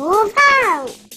不放。